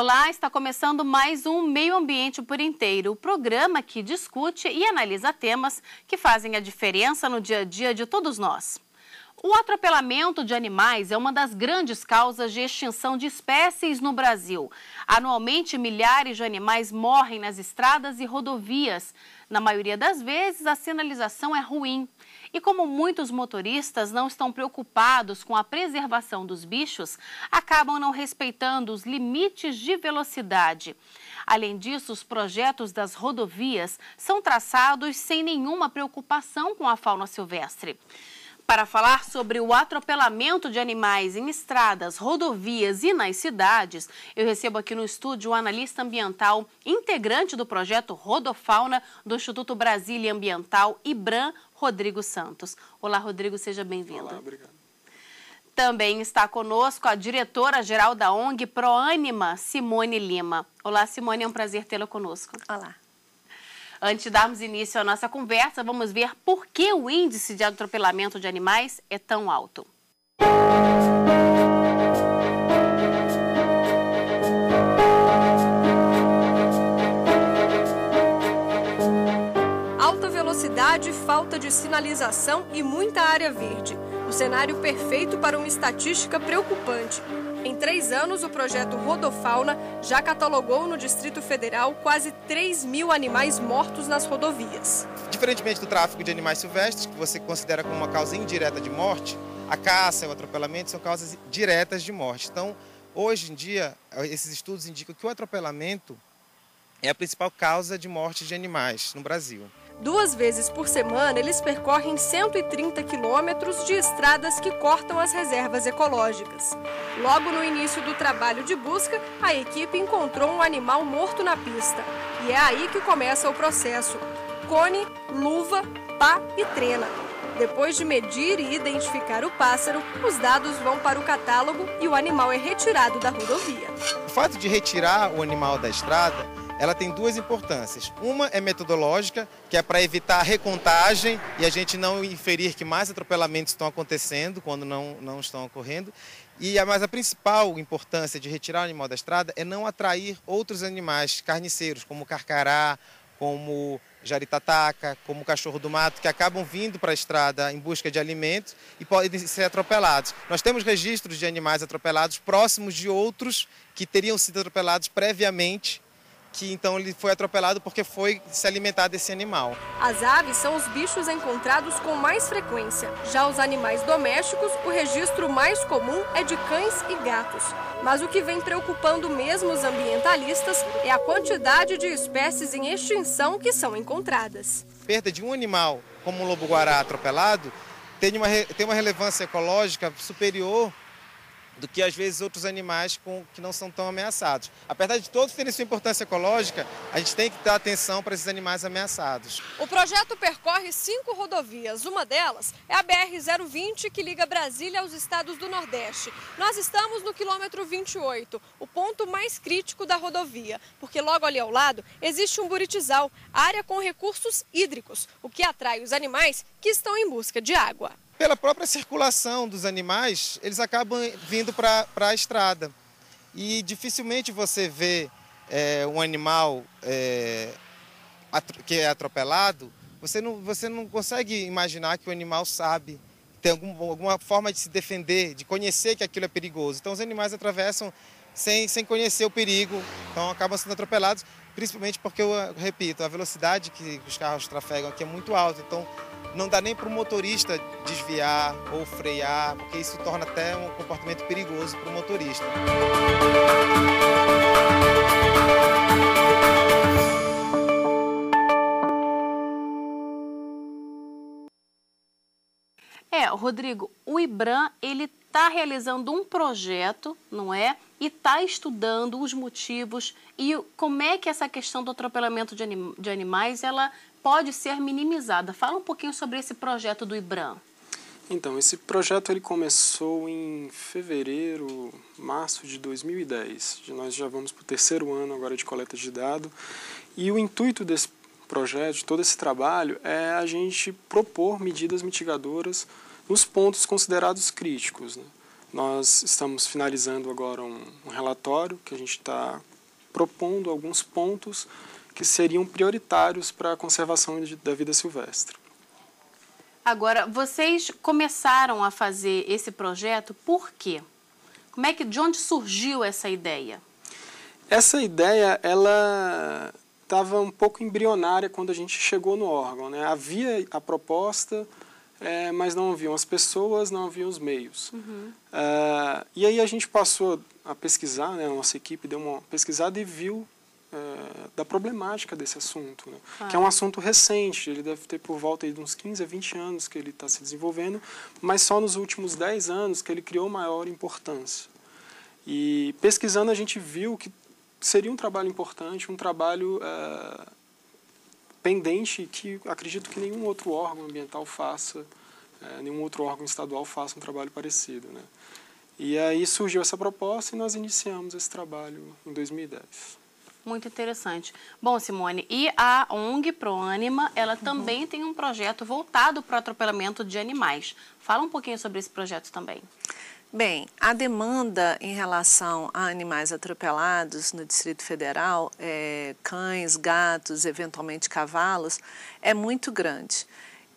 Olá, está começando mais um Meio Ambiente por Inteiro, o programa que discute e analisa temas que fazem a diferença no dia a dia de todos nós. O atropelamento de animais é uma das grandes causas de extinção de espécies no Brasil. Anualmente, milhares de animais morrem nas estradas e rodovias. Na maioria das vezes, a sinalização é ruim. E como muitos motoristas não estão preocupados com a preservação dos bichos, acabam não respeitando os limites de velocidade. Além disso, os projetos das rodovias são traçados sem nenhuma preocupação com a fauna silvestre. Para falar sobre o atropelamento de animais em estradas, rodovias e nas cidades, eu recebo aqui no estúdio o analista ambiental, integrante do projeto Rodofauna do Instituto Brasília Ambiental, IBRAM, Rodrigo Santos. Olá, Rodrigo, seja bem-vindo. Olá, obrigado. Também está conosco a diretora-geral da ONG Proânima, Simone Lima. Olá, Simone, é um prazer tê-la conosco. Olá. Antes de darmos início à nossa conversa, vamos ver por que o índice de atropelamento de animais é tão alto. Alta velocidade, falta de sinalização e muita área verde. O cenário perfeito para uma estatística preocupante. Em três anos, o projeto Rodofauna já catalogou no Distrito Federal quase 3 mil animais mortos nas rodovias. Diferentemente do tráfico de animais silvestres, que você considera como uma causa indireta de morte, a caça e o atropelamento são causas diretas de morte. Então, hoje em dia, esses estudos indicam que o atropelamento é a principal causa de morte de animais no Brasil. Duas vezes por semana, eles percorrem 130 quilômetros de estradas que cortam as reservas ecológicas. Logo no início do trabalho de busca, a equipe encontrou um animal morto na pista. E é aí que começa o processo. Cone, luva, pá e trena. Depois de medir e identificar o pássaro, os dados vão para o catálogo e o animal é retirado da rodovia. O fato de retirar o animal da estrada ela tem duas importâncias. Uma é metodológica, que é para evitar a recontagem e a gente não inferir que mais atropelamentos estão acontecendo quando não, não estão ocorrendo. E a, mas a principal importância de retirar o animal da estrada é não atrair outros animais carniceiros, como carcará, como jaritataca, como cachorro do mato, que acabam vindo para a estrada em busca de alimentos e podem ser atropelados. Nós temos registros de animais atropelados próximos de outros que teriam sido atropelados previamente que então ele foi atropelado porque foi se alimentar desse animal. As aves são os bichos encontrados com mais frequência. Já os animais domésticos, o registro mais comum é de cães e gatos. Mas o que vem preocupando mesmo os ambientalistas é a quantidade de espécies em extinção que são encontradas. Perda de um animal, como o lobo-guará atropelado, tem uma, tem uma relevância ecológica superior do que às vezes outros animais com, que não são tão ameaçados. Apesar de todos terem sua importância ecológica, a gente tem que dar atenção para esses animais ameaçados. O projeto percorre cinco rodovias. Uma delas é a BR-020, que liga Brasília aos estados do Nordeste. Nós estamos no quilômetro 28, o ponto mais crítico da rodovia, porque logo ali ao lado existe um buritizal, área com recursos hídricos, o que atrai os animais que estão em busca de água pela própria circulação dos animais, eles acabam vindo para a estrada. E dificilmente você vê é, um animal é, que é atropelado, você não, você não consegue imaginar que o animal sabe, tem algum, alguma forma de se defender, de conhecer que aquilo é perigoso. Então os animais atravessam sem, sem conhecer o perigo, então acabam sendo atropelados, principalmente porque, eu repito, a velocidade que os carros trafegam aqui é muito alta. Então não dá nem para o motorista desviar ou frear, porque isso torna até um comportamento perigoso para o motorista. É, Rodrigo, o IBRAM ele está realizando um projeto, não é? E está estudando os motivos e como é que essa questão do atropelamento de, anim de animais ela pode ser minimizada. Fala um pouquinho sobre esse projeto do IBRAM. Então, esse projeto ele começou em fevereiro, março de 2010. Nós já vamos para o terceiro ano agora de coleta de dado. E o intuito desse projeto, todo esse trabalho, é a gente propor medidas mitigadoras nos pontos considerados críticos. Né? Nós estamos finalizando agora um, um relatório que a gente está propondo alguns pontos que seriam prioritários para a conservação de, da vida silvestre. Agora, vocês começaram a fazer esse projeto por quê? Como é que de onde surgiu essa ideia? Essa ideia ela estava um pouco embrionária quando a gente chegou no órgão, né? Havia a proposta, é, mas não haviam as pessoas, não haviam os meios. Uhum. É, e aí a gente passou a pesquisar, né? A nossa equipe deu uma pesquisada e viu é, da problemática desse assunto, né? ah. que é um assunto recente, ele deve ter por volta de uns 15 a 20 anos que ele está se desenvolvendo, mas só nos últimos 10 anos que ele criou maior importância. E pesquisando a gente viu que seria um trabalho importante, um trabalho é, pendente que acredito que nenhum outro órgão ambiental faça, é, nenhum outro órgão estadual faça um trabalho parecido. Né? E aí surgiu essa proposta e nós iniciamos esse trabalho em 2010. Muito interessante. Bom, Simone, e a ONG ProAnima, ela uhum. também tem um projeto voltado para o atropelamento de animais. Fala um pouquinho sobre esse projeto também. Bem, a demanda em relação a animais atropelados no Distrito Federal, é, cães, gatos, eventualmente cavalos, é muito grande.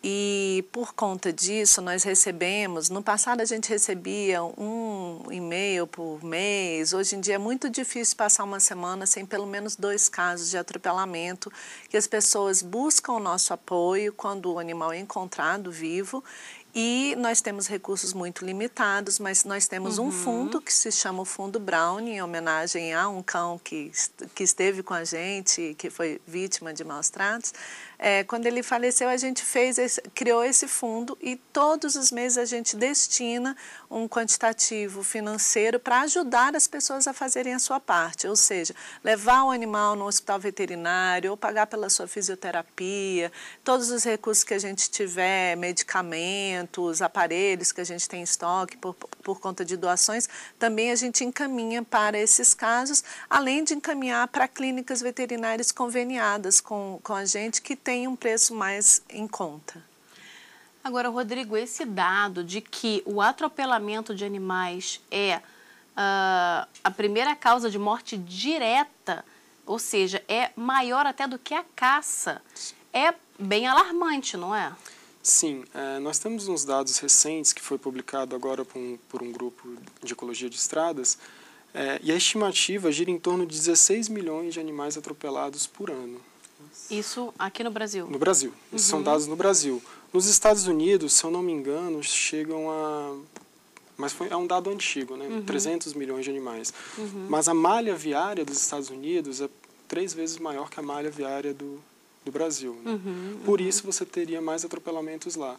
E por conta disso, nós recebemos, no passado a gente recebia um e-mail por mês, hoje em dia é muito difícil passar uma semana sem pelo menos dois casos de atropelamento, que as pessoas buscam o nosso apoio quando o animal é encontrado vivo e nós temos recursos muito limitados, mas nós temos uhum. um fundo que se chama o Fundo Brown, em homenagem a um cão que, que esteve com a gente, que foi vítima de maus tratos. É, quando ele faleceu, a gente fez esse, criou esse fundo e todos os meses a gente destina um quantitativo financeiro para ajudar as pessoas a fazerem a sua parte, ou seja, levar o animal no hospital veterinário ou pagar pela sua fisioterapia, todos os recursos que a gente tiver, medicamentos, aparelhos que a gente tem em estoque por, por conta de doações, também a gente encaminha para esses casos, além de encaminhar para clínicas veterinárias conveniadas com, com a gente que tem um preço mais em conta. Agora, Rodrigo, esse dado de que o atropelamento de animais é uh, a primeira causa de morte direta, ou seja, é maior até do que a caça, é bem alarmante, não é? Sim, é, nós temos uns dados recentes que foi publicado agora por um, por um grupo de ecologia de estradas, é, e a estimativa gira em torno de 16 milhões de animais atropelados por ano. Isso aqui no Brasil? No Brasil. Uhum. São dados no Brasil. Nos Estados Unidos, se eu não me engano, chegam a. Mas foi, é um dado antigo, né? Uhum. 300 milhões de animais. Uhum. Mas a malha viária dos Estados Unidos é três vezes maior que a malha viária do, do Brasil. Né? Uhum, Por uhum. isso você teria mais atropelamentos lá.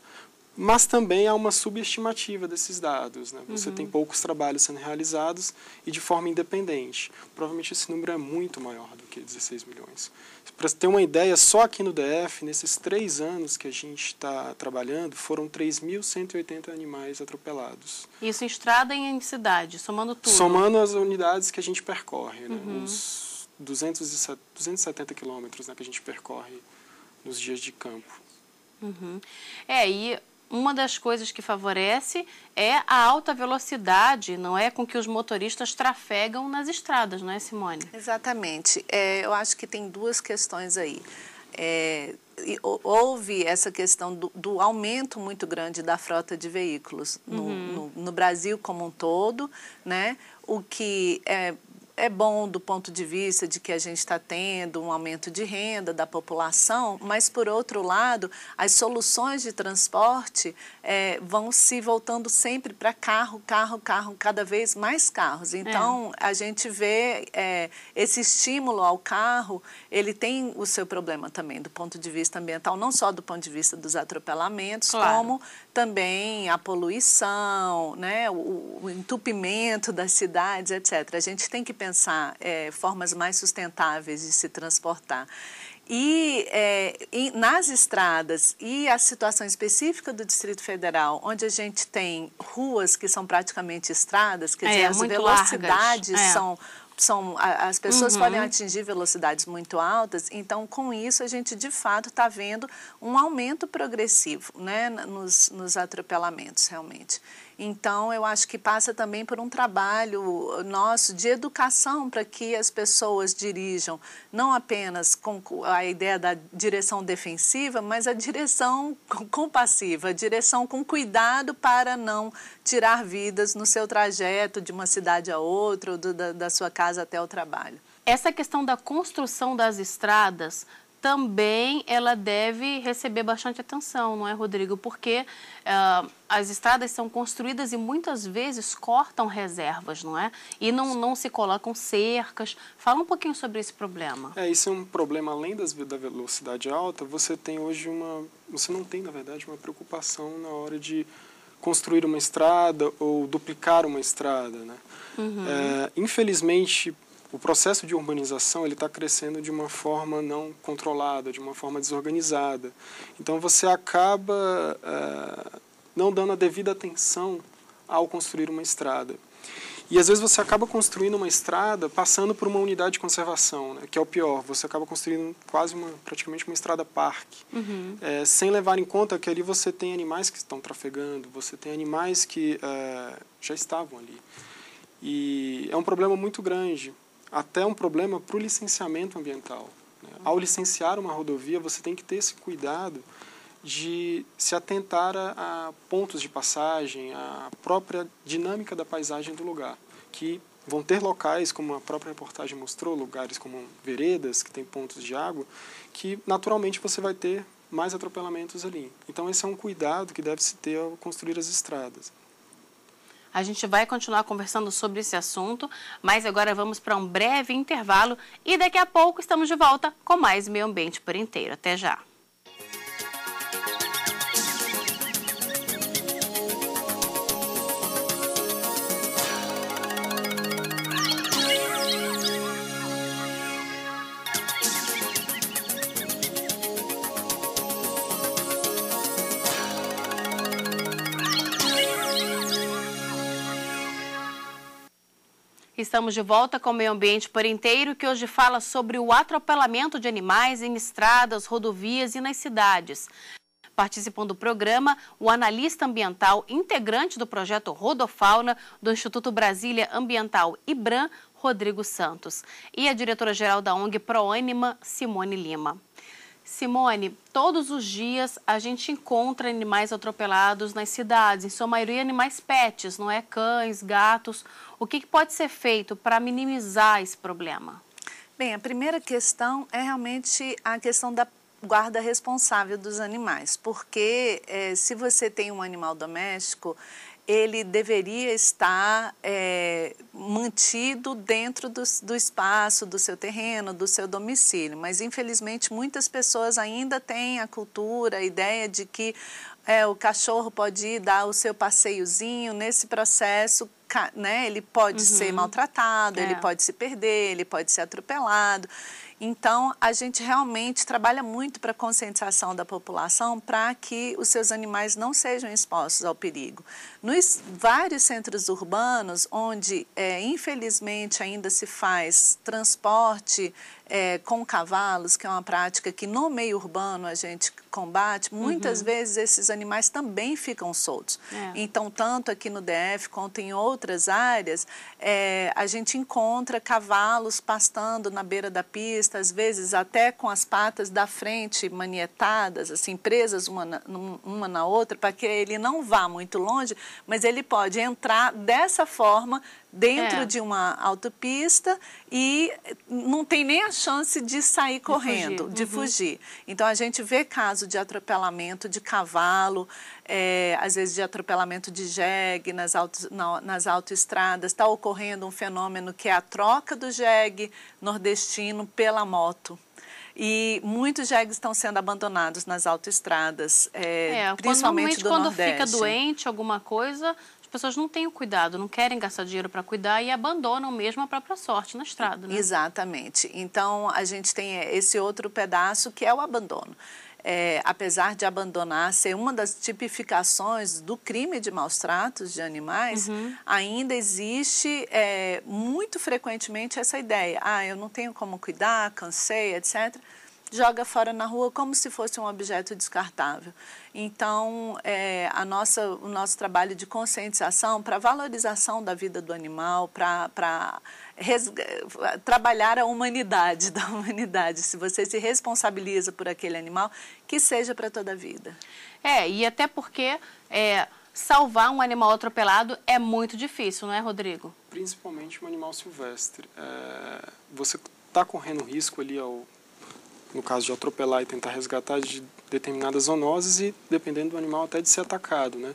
Mas também há uma subestimativa desses dados. Né? Você uhum. tem poucos trabalhos sendo realizados e de forma independente. Provavelmente esse número é muito maior do que 16 milhões. Para ter uma ideia, só aqui no DF, nesses três anos que a gente está trabalhando, foram 3.180 animais atropelados. Isso em estrada e em cidade, somando tudo? Somando as unidades que a gente percorre, né? Uhum. Os 270 quilômetros né, que a gente percorre nos dias de campo. Uhum. É, e uma das coisas que favorece é a alta velocidade, não é? Com que os motoristas trafegam nas estradas, não é, Simone? Exatamente. É, eu acho que tem duas questões aí. É, houve essa questão do, do, aumento muito grande da frota de veículos no, uhum. no, no Brasil como um todo, né? O que é é bom do ponto de vista de que a gente está tendo um aumento de renda da população, mas, por outro lado, as soluções de transporte é, vão se voltando sempre para carro, carro, carro, cada vez mais carros. Então, é. a gente vê é, esse estímulo ao carro, ele tem o seu problema também, do ponto de vista ambiental, não só do ponto de vista dos atropelamentos, claro. como também a poluição, né, o, o entupimento das cidades, etc. A gente tem que pensar é, formas mais sustentáveis de se transportar. E, é, e, nas estradas e a situação específica do Distrito Federal, onde a gente tem ruas que são praticamente estradas, quer dizer, é, as velocidades é. são são, as pessoas uhum. podem atingir velocidades muito altas, então com isso a gente de fato está vendo um aumento progressivo né, nos, nos atropelamentos realmente. Então, eu acho que passa também por um trabalho nosso de educação para que as pessoas dirijam não apenas com a ideia da direção defensiva, mas a direção compassiva, a direção com cuidado para não tirar vidas no seu trajeto de uma cidade a outra, ou do, da, da sua casa até o trabalho. Essa questão da construção das estradas também ela deve receber bastante atenção, não é, Rodrigo? Porque uh, as estradas são construídas e muitas vezes cortam reservas, não é? E não, não se colocam cercas. Fala um pouquinho sobre esse problema. É, isso é um problema além das, da velocidade alta. Você tem hoje uma, você não tem na verdade uma preocupação na hora de construir uma estrada ou duplicar uma estrada, né? Uhum. É, infelizmente o processo de urbanização ele está crescendo de uma forma não controlada, de uma forma desorganizada. Então você acaba é, não dando a devida atenção ao construir uma estrada. E às vezes você acaba construindo uma estrada passando por uma unidade de conservação, né, que é o pior. Você acaba construindo quase uma, praticamente uma estrada parque, uhum. é, sem levar em conta que ali você tem animais que estão trafegando, você tem animais que é, já estavam ali. E é um problema muito grande, até um problema para o licenciamento ambiental. Né? Ao licenciar uma rodovia, você tem que ter esse cuidado de se atentar a, a, pontos de passagem, a própria dinâmica da paisagem do lugar, que vão ter locais, como a própria reportagem mostrou, lugares como veredas, que tem pontos de água, que naturalmente você vai ter mais atropelamentos ali. Então esse é um cuidado que deve se ter ao construir as estradas. A gente vai continuar conversando sobre esse assunto, mas agora vamos para um breve intervalo e daqui a pouco estamos de volta com mais Meio Ambiente por inteiro. Até já! Estamos de volta com o Meio Ambiente por Inteiro, que hoje fala sobre o atropelamento de animais em estradas, rodovias e nas cidades. Participando do programa, o analista ambiental integrante do projeto Rodofauna do Instituto Brasília Ambiental IBRAM, Rodrigo Santos, e a diretora-geral da ONG Proânima, Simone Lima. Simone, todos os dias a gente encontra animais atropelados nas cidades, em sua maioria animais pets, não é? Cães, gatos. O que, que pode ser feito para minimizar esse problema? Bem, a primeira questão é realmente a questão da guarda responsável dos animais, porque é, se você tem um animal doméstico, ele deveria estar é, mantido dentro do, do, espaço, do seu terreno, do seu domicílio. Mas, infelizmente, muitas pessoas ainda têm a cultura, a ideia de que é, o cachorro pode ir dar o seu passeiozinho. Nesse processo, né, ele pode uhum. ser maltratado, é. ele pode se perder, ele pode ser atropelado. Então, a gente realmente trabalha muito para a conscientização da população para que os seus animais não sejam expostos ao perigo. Nos vários centros urbanos, onde é, infelizmente ainda se faz transporte é, com cavalos, que é uma prática que no meio urbano a gente combate, muitas uhum. vezes esses animais também ficam soltos. É. Então, tanto aqui no DF quanto em outras áreas, é, a gente encontra cavalos pastando na beira da pista, às vezes até com as patas da frente manietadas, assim, presas uma na, uma na outra, para que ele não vá muito longe, mas ele pode entrar dessa forma dentro é. de uma autopista e não tem nem a chance de sair de correndo, fugir. de uhum. fugir. Então a gente vê caso de atropelamento de cavalo, é, às vezes de atropelamento de jegue nas, auto, na, nas autoestradas. Está ocorrendo um fenômeno que é a troca do jegue nordestino pela moto. E muitos jegues estão sendo abandonados nas autoestradas, é, é, principalmente do quando Nordeste. fica doente, alguma coisa, pessoas não têm o cuidado, não querem gastar dinheiro para cuidar e abandonam mesmo a própria sorte na estrada. Né? Exatamente. Então, a gente tem esse outro pedaço que é o abandono. É, apesar de abandonar ser uma das tipificações do crime de maus tratos de animais, uhum. ainda existe é, muito frequentemente essa ideia: ah, eu não tenho como cuidar, cansei, etc joga fora na rua como se fosse um objeto descartável. Então, é, a nossa, o nosso trabalho de conscientização para valorização da vida do animal, para trabalhar a humanidade da humanidade. Se você se responsabiliza por aquele animal, que seja para toda a vida. É, e até porque é, salvar um animal atropelado é muito difícil, não é, Rodrigo? Principalmente um animal silvestre. É, você está correndo risco ali ao no caso de atropelar e tentar resgatar de determinadas zoonoses e, dependendo do animal, até de ser atacado, né?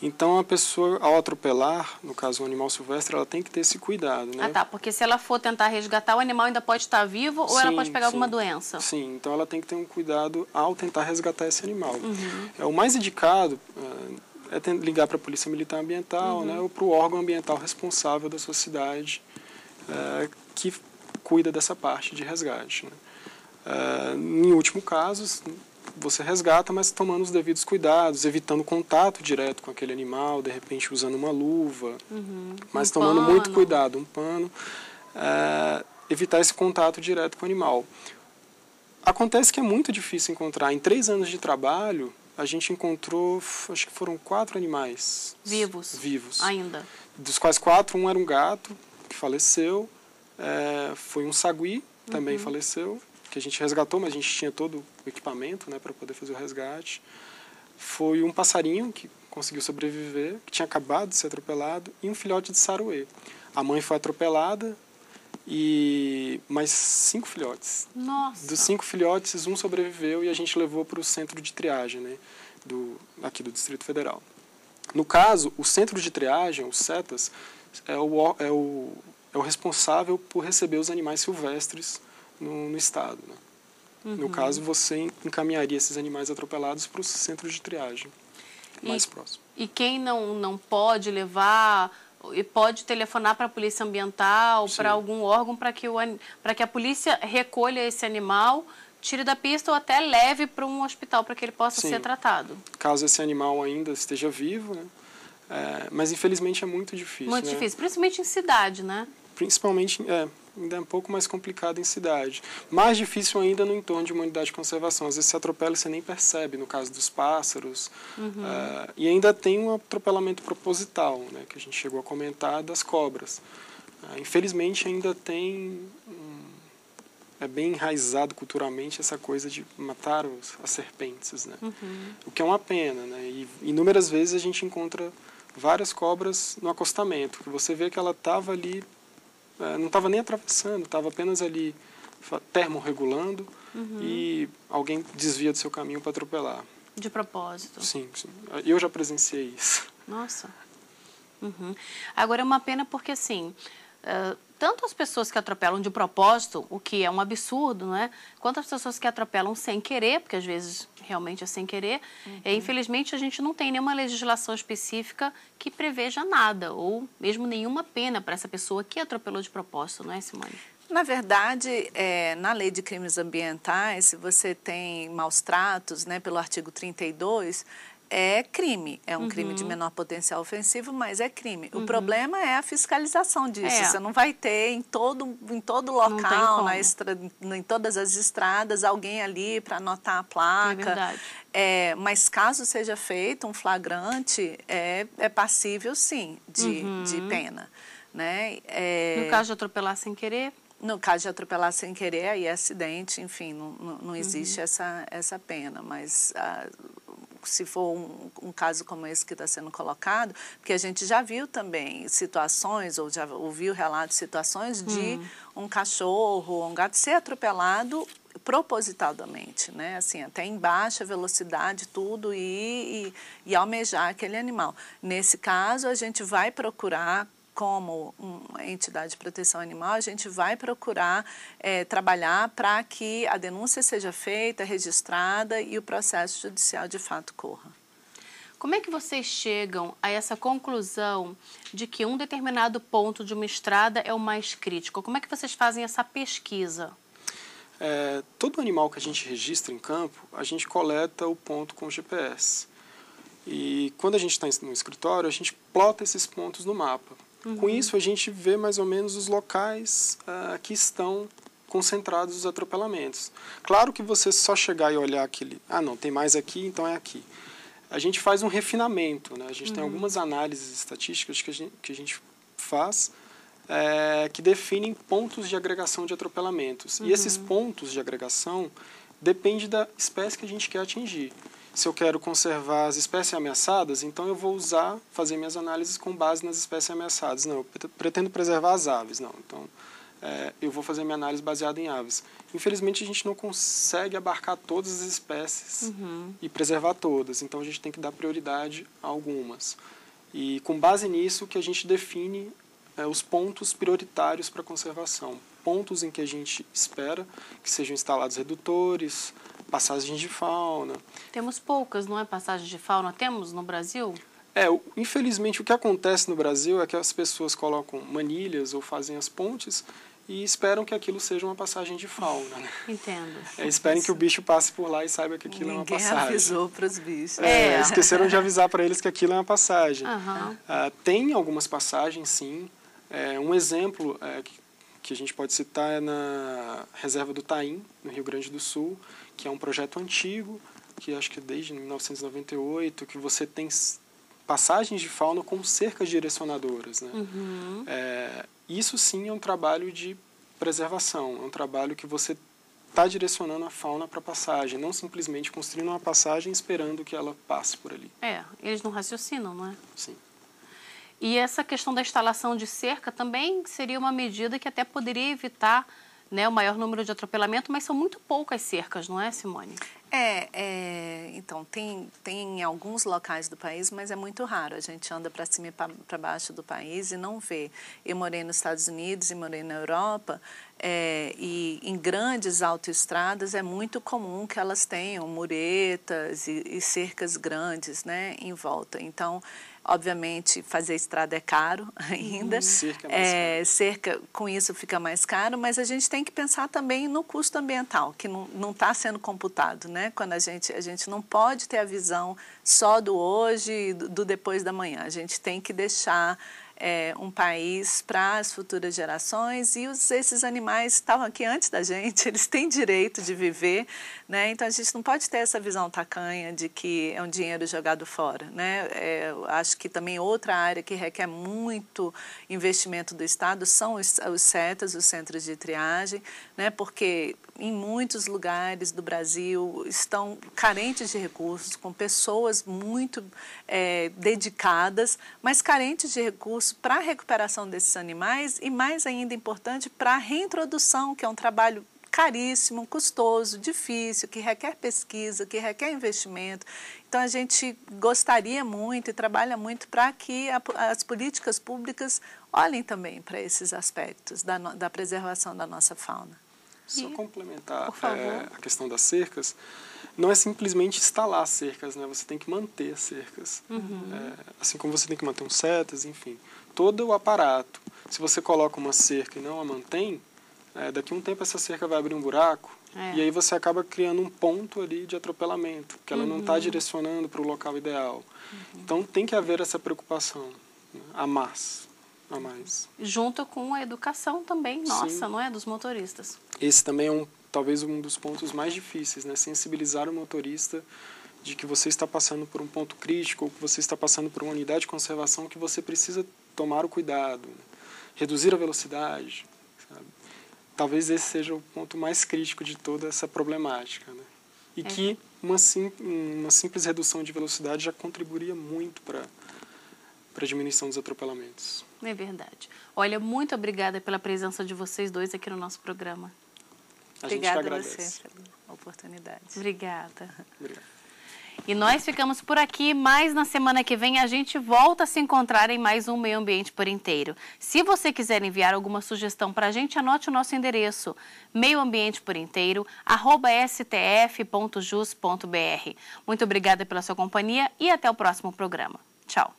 Então, a pessoa, ao atropelar, no caso, um animal silvestre, ela tem que ter esse cuidado, né? Ah, tá. Porque se ela for tentar resgatar, o animal ainda pode estar vivo ou sim, ela pode pegar sim. alguma doença? Sim, então ela tem que ter um cuidado ao tentar resgatar esse animal. Uhum. É, o mais indicado é, é ligar para a Polícia Militar Ambiental, uhum. né? Ou para o órgão ambiental responsável da sua cidade, é, que cuida dessa parte de resgate, né? Uh, em último caso, você resgata, mas tomando os devidos cuidados, evitando contato direto com aquele animal, de repente usando uma luva, uhum. mas um tomando pano. muito cuidado, um pano, uh, evitar esse contato direto com o animal. Acontece que é muito difícil encontrar. Em três anos de trabalho, a gente encontrou, acho que foram quatro animais vivos. Vivos. Ainda. Dos quais quatro, um era um gato que faleceu, é, foi um sagui também uhum. faleceu que a gente resgatou, mas a gente tinha todo o equipamento né, para poder fazer o resgate. Foi um passarinho que conseguiu sobreviver, que tinha acabado de ser atropelado, e um filhote de saruê. A mãe foi atropelada e mais cinco filhotes. Nossa! Dos cinco filhotes, um sobreviveu e a gente levou para o centro de triagem né, do, aqui do Distrito Federal. No caso, o centro de triagem, o CETAS, é o, é o, é o responsável por receber os animais silvestres no, no estado. Né? Uhum. No caso, você encaminharia esses animais atropelados para o centro de triagem mais e, próximo. E quem não, não pode levar e pode telefonar para a polícia ambiental, para algum órgão, para que, o, que a polícia recolha esse animal, tire da pista ou até leve para um hospital para que ele possa Sim. ser tratado. Caso esse animal ainda esteja vivo, né? É, mas infelizmente é muito difícil. Muito né? difícil, principalmente em cidade, né? Principalmente, é, ainda é um pouco mais complicado em cidade. Mais difícil ainda no entorno de uma unidade de conservação. Às vezes se atropela e você nem percebe, no caso dos pássaros. Uhum. Uh, e ainda tem um atropelamento proposital, né, que a gente chegou a comentar, das cobras. Uh, infelizmente ainda tem... Um, é bem enraizado culturalmente essa coisa de matar os, as serpentes, né? Uhum. O que é uma pena, né? E inúmeras vezes a gente encontra várias cobras no acostamento, que você vê que ela estava ali não estava nem atravessando, estava apenas ali termorregulando uhum. e alguém desvia do seu caminho para atropelar. De propósito. Sim, sim. Eu já presenciei isso. Nossa. Uhum. Agora é uma pena porque assim, uh, tanto as pessoas que atropelam de propósito, o que é um absurdo, né? Quanto as pessoas que atropelam sem querer, porque às vezes realmente é sem querer. Uhum. E, infelizmente, a gente não tem nenhuma legislação específica que preveja nada, ou mesmo nenhuma pena para essa pessoa que atropelou de propósito, não é, Simone? Na verdade, é, na lei de crimes ambientais, se você tem maus tratos, né, pelo artigo 32, é crime. É um uhum. crime de uhum. menor potencial ofensivo, mas é crime. Uhum. O problema é a fiscalização disso. É. Você não vai ter em todo, em todo local, na estra, em todas as estradas, alguém ali para anotar a placa. É verdade. É, mas caso seja feito um flagrante, é, é passível, sim, de, uhum. de pena. Né? É... No caso de atropelar sem querer? No caso de atropelar sem querer, aí é acidente, enfim, não, não, não existe uhum. essa, essa pena. Mas ah, se for um, um caso como esse que está sendo colocado, porque a gente já viu também situações, ou já ouviu relatos de situações de hum. um cachorro ou um gato ser atropelado propositadamente, né? Assim, até em baixa velocidade, tudo, e, e, e almejar aquele animal. Nesse caso, a gente vai procurar como uma entidade de proteção animal, a gente vai procurar é, trabalhar para que a denúncia seja feita, registrada e o processo judicial de fato corra. Como é que vocês chegam a essa conclusão de que um determinado ponto de uma estrada é o mais crítico? Como é que vocês fazem essa pesquisa? É, todo animal que a gente registra em campo, a gente coleta o ponto com GPS. E quando a gente está no escritório, a gente plota esses pontos no mapa. Uhum. Com isso, a gente vê mais ou menos os locais uh, que estão concentrados os atropelamentos. Claro que você só chegar e olhar aquele, ah, não, tem mais aqui, então é aqui. A gente faz um refinamento, né? A gente uhum. tem algumas análises estatísticas que a gente, que a gente faz é, que definem pontos de agregação de atropelamentos. Uhum. E esses pontos de agregação depende da espécie que a gente quer atingir. Se eu quero conservar as espécies ameaçadas, então eu vou usar, fazer minhas análises com base nas espécies ameaçadas. Não, eu pretendo preservar as aves. Não, então é, eu vou fazer minha análise baseada em aves. Infelizmente, a gente não consegue abarcar todas as espécies uhum. e preservar todas, então a gente tem que dar prioridade a algumas. E com base nisso que a gente define é, os pontos prioritários para conservação. Pontos em que a gente espera que sejam instalados redutores, passagens de fauna. Temos poucas, não é? Passagens de fauna temos no Brasil? É, infelizmente o que acontece no Brasil é que as pessoas colocam manilhas ou fazem as pontes e esperam que aquilo seja uma passagem de fauna. Né? Entendo. É, esperem que o bicho passe por lá e saiba que aquilo Ninguém é uma passagem. avisou para os bichos. É, é, esqueceram de avisar para eles que aquilo é uma passagem. Uhum. Uh, tem algumas passagens, sim. É, um exemplo é, que, que a gente pode citar é na reserva do Taim, no Rio Grande do Sul, que é um projeto antigo, que acho que desde 1998, que você tem passagens de fauna com cercas direcionadoras. Né? Uhum. É, isso sim é um trabalho de preservação, é um trabalho que você está direcionando a fauna para passagem, não simplesmente construindo uma passagem esperando que ela passe por ali. É, eles não raciocinam, não é? Sim. E essa questão da instalação de cerca também seria uma medida que até poderia evitar né, o maior número de atropelamento, mas são muito poucas cercas, não é, Simone? É, é, então, tem, tem em alguns locais do país, mas é muito raro. A gente anda para cima e para baixo do país e não vê. Eu morei nos Estados Unidos e morei na Europa, é, e em grandes autoestradas é muito comum que elas tenham muretas e, e cercas grandes né, em volta. Então, Obviamente, fazer estrada é caro ainda. Uhum. Cerca, é, cerca, com isso fica mais caro, mas a gente tem que pensar também no custo ambiental, que não está sendo computado, né? Quando a gente, a gente não pode ter a visão só do hoje e do, do depois da manhã. A gente tem que deixar é, um país para as futuras gerações e os, esses animais estavam aqui antes da gente, eles têm direito de viver, né? Então a gente não pode ter essa visão tacanha de que é um dinheiro jogado fora, né? É, acho que também outra área que requer muito investimento do Estado são os, os CETAs, os centros de triagem, né? Porque em muitos lugares do Brasil estão carentes de recursos, com pessoas muito é, dedicadas, mas carentes de recursos para a recuperação desses animais e, mais ainda importante, para a reintrodução, que é um trabalho caríssimo, custoso, difícil, que requer pesquisa, que requer investimento. Então, a gente gostaria muito e trabalha muito para que a, as políticas públicas olhem também para esses aspectos da, da preservação da nossa fauna. Só complementar é, a questão das cercas, não é simplesmente instalar cercas, né? Você tem que manter as cercas. Uhum. É, assim como você tem que manter um setas, enfim. Todo o aparato. Se você coloca uma cerca e não a mantém, é, daqui a um tempo essa cerca vai abrir um buraco é. e aí você acaba criando um ponto ali de atropelamento, que ela tá uhum. não está direcionando para o local ideal. Uhum. Então tem que haver essa preocupação né? a mais a mais. Junto com a educação também, nossa, Sim. não é? Dos motoristas. Esse também é um, talvez um dos pontos mais difíceis, né? Sensibilizar o motorista de que você está passando por um ponto crítico ou que você está passando por uma unidade de conservação que você precisa tomar o cuidado, reduzir a velocidade. Sabe? Talvez esse seja o ponto mais crítico de toda essa problemática. Né? E é. que uma, sim, uma simples redução de velocidade já contribuiria muito para a diminuição dos atropelamentos. É verdade. Olha, muito obrigada pela presença de vocês dois aqui no nosso programa. A obrigada a você pela oportunidade. Obrigada. Obrigado. E nós ficamos por aqui, mas na semana que vem a gente volta a se encontrar em mais um Meio Ambiente por Inteiro. Se você quiser enviar alguma sugestão para a gente, anote o nosso endereço, meioambienteporinteiro.stf.jus.br. Muito obrigada pela sua companhia e até o próximo programa. Tchau.